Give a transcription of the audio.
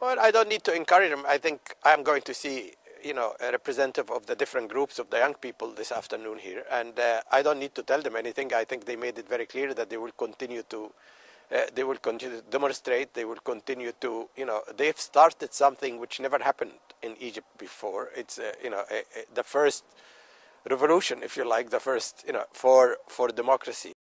Well, I don't need to encourage them. I think I'm going to see, you know, a representative of the different groups of the young people this afternoon here, and uh, I don't need to tell them anything. I think they made it very clear that they will continue to, uh, they will continue to demonstrate. They will continue to, you know, they've started something which never happened in Egypt before. It's, uh, you know, the first revolution, if you like, the first, you know, for for democracy.